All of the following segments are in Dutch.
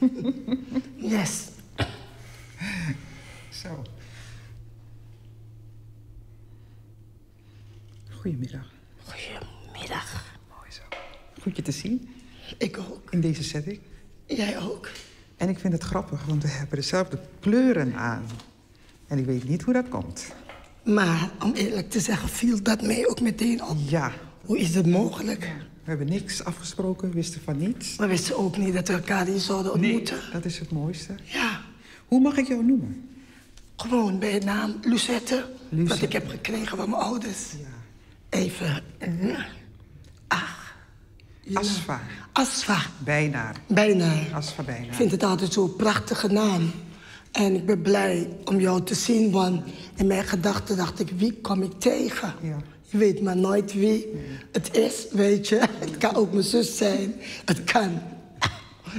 yes. Zo. Goedemiddag. Goedemiddag. Mooi zo. Goed je te zien Ik ook. in deze setting. Jij ook. En ik vind het grappig, want we hebben dezelfde kleuren aan. En ik weet niet hoe dat komt. Maar om eerlijk te zeggen, viel dat mij ook meteen op. Ja, Hoe is het mogelijk? We hebben niks afgesproken, wisten van niets. We wisten ook niet dat we elkaar hier zouden ontmoeten. dat is het mooiste. Ja, Hoe mag ik jou noemen? gewoon bij de naam Lucette. Lucette. Wat ik heb gekregen van mijn ouders. Ja. Even. Ach. ja. Asfa, Asfa. bijna. Bijna. Asfa bijna. Ik vind het altijd zo'n prachtige naam. En ik ben blij om jou te zien, want in mijn gedachten dacht ik, wie kom ik tegen? Ja. Je weet maar nooit wie het is, weet je. Het kan ook mijn zus zijn. Het kan.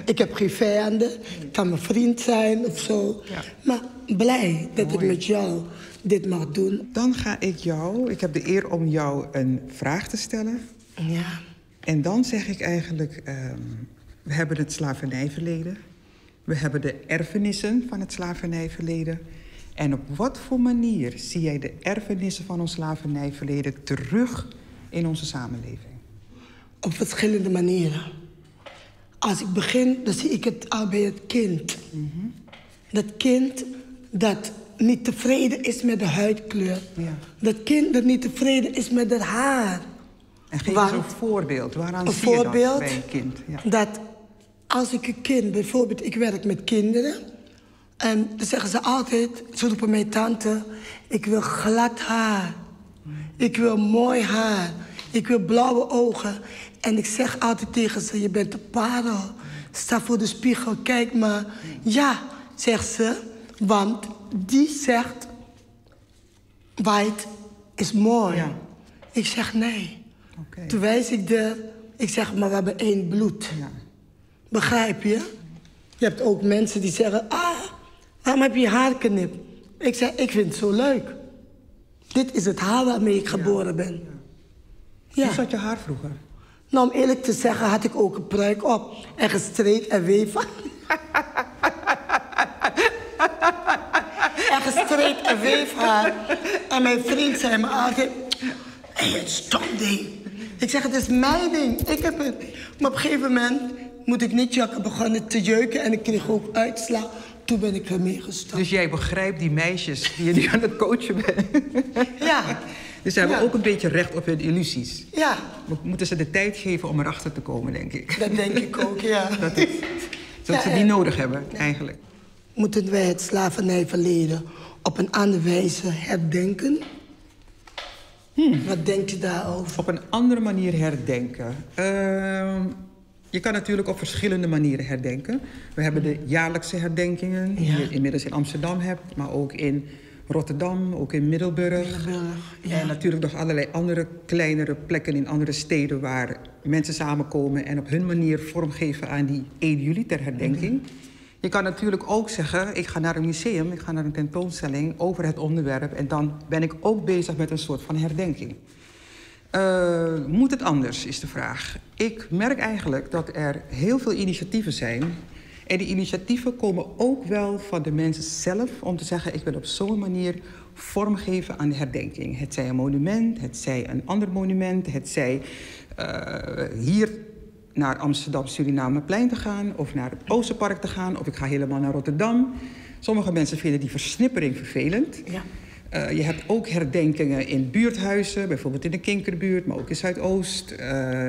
Ik heb geen vijanden. Het kan mijn vriend zijn of zo. Ja. Maar blij dat ik met jou dit mag doen. Dan ga ik jou, ik heb de eer om jou een vraag te stellen. Ja. En dan zeg ik eigenlijk, ehm, we hebben het slavernijverleden. We hebben de erfenissen van het slavernijverleden. En op wat voor manier zie jij de erfenissen van ons slavernijverleden terug in onze samenleving? Op verschillende manieren. Als ik begin, dan zie ik het al bij het kind. Dat kind dat niet tevreden is met de huidkleur. Ja. Dat kind dat niet tevreden is met het haar. En geef Waar- eens een voorbeeld. Waaraan Een zie je dat bij een kind? Ja. dat als ik een kind, bijvoorbeeld ik werk met kinderen... en dan zeggen ze altijd, ze roepen mij tante... ik wil glad haar, ik wil mooi haar, ik wil blauwe ogen. En ik zeg altijd tegen ze, je bent een parel. Sta voor de spiegel, kijk maar. Ja, zegt ze, want die zegt... white is mooi. Ja. Ik zeg nee. Toen wijs ik de... Ik zeg, maar we hebben één bloed. Ja. Begrijp je? Je hebt ook mensen die zeggen... Ah, waarom heb je je haar knip? Ik zeg, ik vind het zo leuk. Dit is het haar waarmee ik geboren ben. Ja. Hoe zat je haar vroeger? Nou, om eerlijk te zeggen had ik ook een pruik op. En gestreed en weven. en gestreed en weefhaar. En mijn vriend zei me altijd... Hé, het stom ding. Ik zeg, het is mijn ding. Ik heb het. Maar op een gegeven moment moet ik niet jakken begonnen te jeuken. En ik kreeg ook uitslag. Toen ben ik ermee gestopt. Dus jij begrijpt die meisjes die je nu aan het coachen bent. Ja. Dus ze hebben Ja. ook een beetje recht op hun illusies. Ja, We moeten ze de tijd geven om erachter te komen, denk ik. dat denk ik ook, ja. Dat, het, dat Ja, ze die nodig hebben, eigenlijk. Moeten wij het slavernijverleden op een andere wijze herdenken? Wat denk je daarover? Op een andere manier herdenken. Ehm, je kan natuurlijk op verschillende manieren herdenken. We hebben de jaarlijkse herdenkingen, die Ja. je inmiddels in Amsterdam hebt, maar ook in Rotterdam, ook in Middelburg. Middelburg, ja. En natuurlijk nog allerlei andere kleinere plekken in andere steden waar mensen samenkomen en op hun manier vormgeven aan die 1 juli ter herdenking. Je kan natuurlijk ook zeggen, ik ga naar een museum, ik ga naar een tentoonstelling over het onderwerp en dan ben ik ook bezig met een soort van herdenking. Eh, moet het anders, is de vraag. Ik merk eigenlijk dat er heel veel initiatieven zijn. En die initiatieven komen ook wel van de mensen zelf om te zeggen: ik wil op zo'n manier vormgeven aan de herdenking. Het zij een monument, het zij een ander monument, het zij eh, hier naar Amsterdam Surinameplein te gaan of naar het Oosterpark te gaan of ik ga helemaal naar Rotterdam. Sommige mensen vinden die versnippering vervelend. Ja. Eh, je hebt ook herdenkingen in buurthuizen, bijvoorbeeld in de Kinkerbuurt, maar ook in Zuidoost. Eh,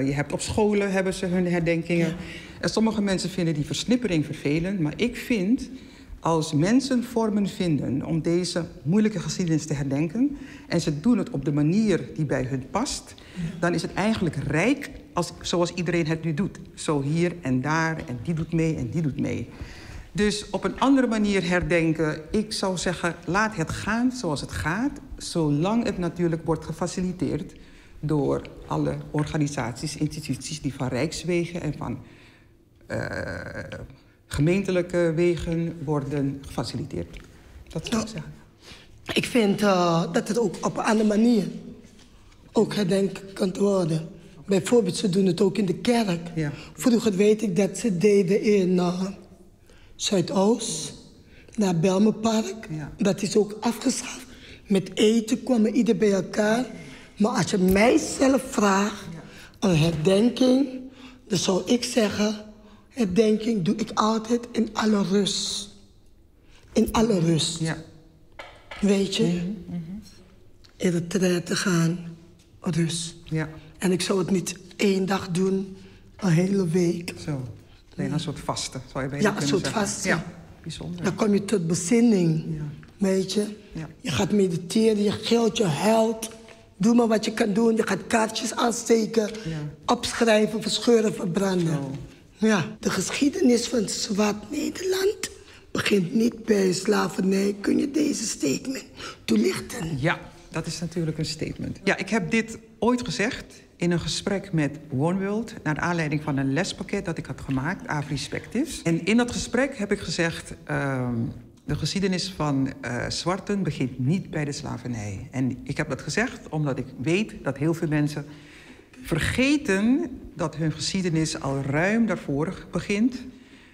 je hebt op scholen hebben ze hun herdenkingen. En sommige mensen vinden die versnippering vervelend, maar ik vind als mensen vormen vinden om deze moeilijke geschiedenis te herdenken en ze doen het op de manier die bij hun past, dan is het eigenlijk rijk als, zoals iedereen het nu doet. Zo hier en daar en die doet mee en die doet mee. Dus op een andere manier herdenken. Ik zou zeggen, laat het gaan zoals het gaat. Zolang het natuurlijk wordt gefaciliteerd door alle organisaties, instituties die van rijkswegen en van eh, gemeentelijke wegen worden gefaciliteerd. Dat zou ik zeggen. Ik vind eh, dat het ook op een andere manier ook herdenkt kan worden. Bijvoorbeeld, ze doen het ook in de kerk. Ja. Vroeger weet ik dat ze deden in, eh, Zuidoost, naar Belmenpark. Ja. Dat is ook afgeschaft. Met eten kwamen ieder bij elkaar. Maar als je mij zelf vraagt, een herdenking, dan zou ik zeggen, herdenking doe ik altijd in alle rust. In alle rust. Ja. Weet je? In het te gaan, rust. Ja, En ik zou het niet één dag doen, een hele week. zo. Bijna een soort vaste, zou je bijna Ja, een kunnen soort zeggen. vaste. Ja, bijzonder. Dan kom je tot bezinning. Ja. Weet je? Ja. Je gaat mediteren, je gilt, je huilt. Doe maar wat je kan doen. Je gaat kaartjes aansteken, opschrijven, verscheuren, verbranden. Ja, de geschiedenis van Zwart Nederland begint niet bij slavernij. Kun je deze statement toelichten? Ja, dat is natuurlijk een statement. Ja, ik heb dit ooit gezegd in een gesprek met One World... naar aanleiding van een lespakket dat ik had gemaakt, Afri-Spectives. En in dat gesprek heb ik gezegd... ehm, de geschiedenis van eh, zwarten begint niet bij de slavernij. En ik heb dat gezegd omdat ik weet dat heel veel mensen vergeten... dat hun geschiedenis al ruim daarvoor begint.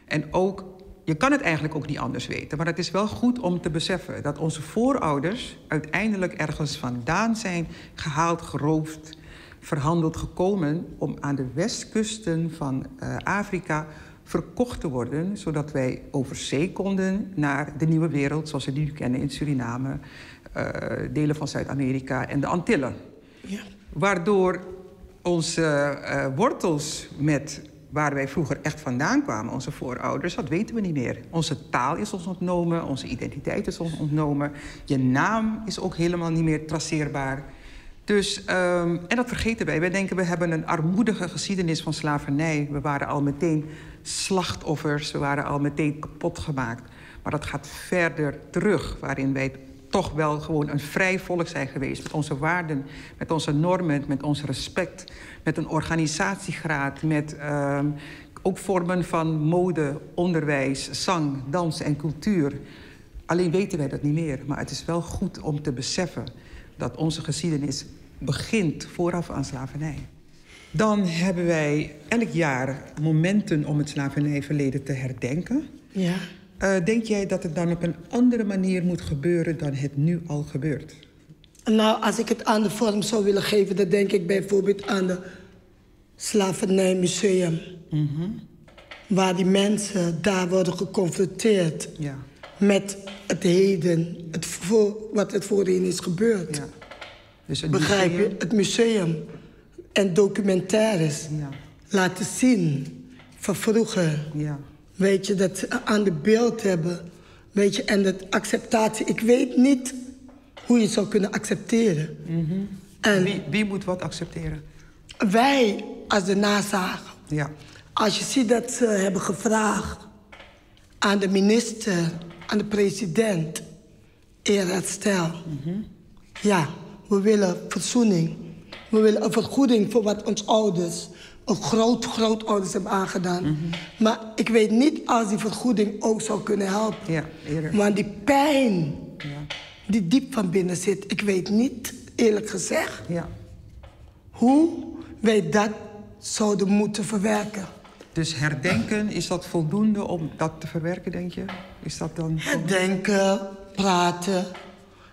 En ook je kan het eigenlijk ook niet anders weten. Maar het is wel goed om te beseffen dat onze voorouders uiteindelijk ergens vandaan zijn gehaald, geroofd, verhandeld, gekomen om aan de westkusten van eh, Afrika verkocht te worden, zodat wij over zee konden naar de nieuwe wereld, zoals we die nu kennen in Suriname, eh, delen van Zuid-Amerika en de Antillen. Ja. Waardoor onze eh, wortels met waar wij vroeger echt vandaan kwamen, onze voorouders, dat weten we niet meer. Onze taal is ons ontnomen, onze identiteit is ons ontnomen. Je naam is ook helemaal niet meer traceerbaar. Dus, ehm, en dat vergeten wij. Wij denken, we hebben een armoedige geschiedenis van slavernij. We waren al meteen slachtoffers, we waren al meteen kapot gemaakt. Maar dat gaat verder terug, waarin wij toch wel gewoon een vrij volk zijn geweest. Met onze waarden, met onze normen, met ons respect, met een organisatiegraad, met ehm, ook vormen van mode, onderwijs, zang, dans en cultuur. Alleen weten wij dat niet meer. Maar het is wel goed om te beseffen dat onze geschiedenis begint vooraf aan slavernij. Dan hebben wij elk jaar momenten om het slavernijverleden te herdenken. Ja. Eh, denk jij dat het dan op een andere manier moet gebeuren dan het nu al gebeurt? Nou, als ik het aan de vorm zou willen geven, dan denk ik bijvoorbeeld aan de Slavernijmuseum. Waar die mensen daar worden geconfronteerd Ja. met het heden, het voor, wat het voorheen is gebeurd. ja. Dus Begrijp je? Het museum en documentaires Ja. laten zien van vroeger. Ja. Weet je, dat aan de beeld hebben. Weet je, en dat acceptatie. Ik weet niet hoe je het zou kunnen accepteren. En Wie, wie moet wat accepteren? wij, als de nazagen, Ja. als je ziet dat ze hebben gevraagd aan de minister, aan de president, eerherstel. Ja, we willen verzoening. We willen een vergoeding voor wat ons ouders, een groot grootouders hebben aangedaan. Maar ik weet niet als die vergoeding ook zou kunnen helpen. Ja, eerder. Want die pijn Ja. die diep van binnen zit, ik weet niet, eerlijk gezegd, ja. hoe wij dat zouden moeten verwerken. Dus herdenken, is dat voldoende om dat te verwerken, denk je? Is dat dan... Denken, praten.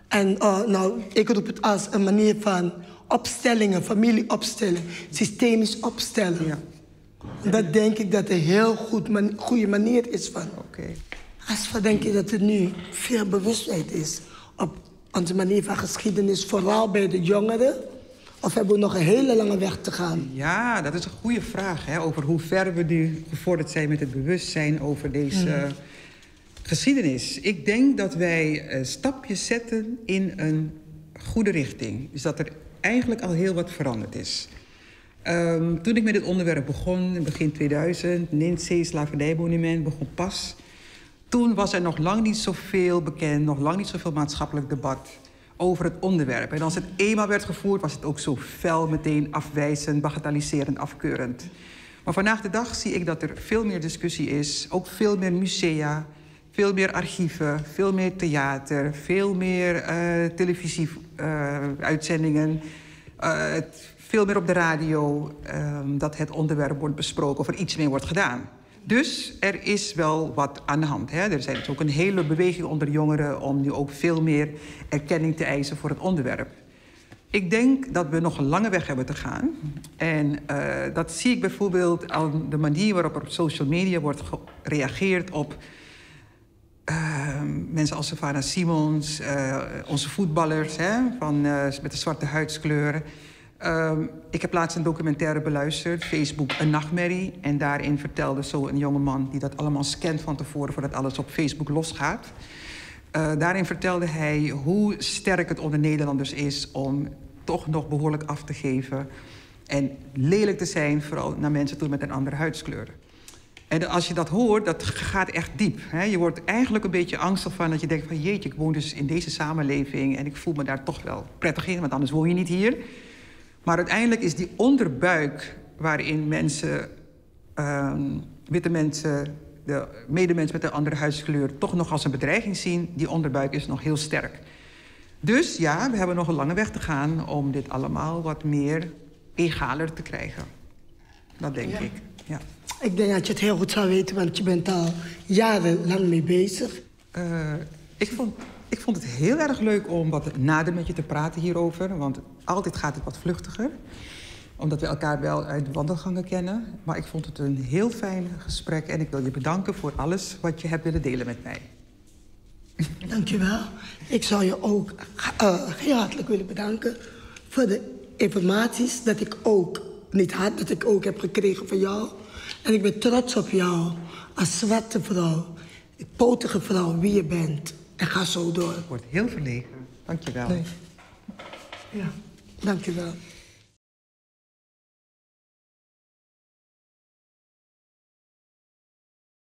En eh, nou, ik roep het als een manier van opstellingen, familieopstelling, systemisch opstellen. Ja, Dat denk ik dat een heel goed man- goede manier is van. oké. Als we denken dat er nu veel bewustheid is op onze manier van geschiedenis, vooral bij de jongeren, of hebben we nog een hele lange weg te gaan? Ja, dat is een goede vraag. Hè, over hoe ver we nu gevorderd zijn met het bewustzijn over deze eh, geschiedenis. Ik denk dat wij eh, stapjes zetten in een goede richting. Dus dat er eigenlijk al heel wat veranderd is. Ehm, toen ik met dit onderwerp begon, in begin 2000, Nintzee slavernijmonument begon pas. Toen was er nog lang niet zoveel bekend, nog lang niet zoveel maatschappelijk debat over het onderwerp. En als het eenmaal werd gevoerd, was het ook zo fel meteen afwijzend, bagatelliserend, afkeurend. Maar vandaag de dag zie ik dat er veel meer discussie is, ook veel meer musea, veel meer archieven, veel meer theater, veel meer eh televisieuitzendingen, eh, veel meer op de radio, ehm, dat het onderwerp wordt besproken of er iets mee wordt gedaan. Dus er is wel wat aan de hand. Hè? Er is dus ook een hele beweging onder jongeren om nu ook veel meer erkenning te eisen voor het onderwerp. Ik denk dat we nog een lange weg hebben te gaan. En uh, dat zie ik bijvoorbeeld aan de manier waarop er op social media wordt gereageerd op uh, mensen als Savannah Simons, uh, onze voetballers hè, van, met de zwarte huidskleuren. Um, ik heb laatst een documentaire beluisterd, Facebook Een Nachtmerrie. En daarin vertelde zo een jongeman die dat allemaal scant van tevoren voordat alles op Facebook losgaat. Uh, daarin vertelde hij hoe sterk het onder Nederlanders is om toch nog behoorlijk af te geven. En lelijk te zijn, vooral naar mensen toe met een andere huidskleur. En als je dat hoort, dat gaat echt diep. Hè? Je wordt eigenlijk een beetje angstig van dat je denkt van... jeetje, ik woon dus in deze samenleving en ik voel me daar toch wel prettig in... want anders woon je niet hier. Maar uiteindelijk is die onderbuik waarin mensen, uh, witte mensen, de medemensen met een andere huidskleur toch nog als een bedreiging zien, die onderbuik is nog heel sterk. Dus ja, we hebben nog een lange weg te gaan om dit allemaal wat meer egaler te krijgen. Dat denk ja. ik. Ja. Ik denk dat je het heel goed zou weten, want je bent al jarenlang mee bezig. Uh, ik vond ik vond het heel erg leuk om wat nader met je te praten hierover. Want altijd gaat het wat vluchtiger. Omdat we elkaar wel uit de wandelgangen kennen. Maar ik vond het een heel fijn gesprek. En ik wil je bedanken voor alles wat je hebt willen delen met mij. Dankjewel. Ik zou je ook uh, heel hartelijk willen bedanken voor de informaties dat ik ook niet had, dat ik ook heb gekregen van jou. En ik ben trots op jou als zwarte vrouw, potige vrouw, wie je bent. En ga zo door. Ik word heel verlegen. Dank je wel. Nee. Ja, dank je wel.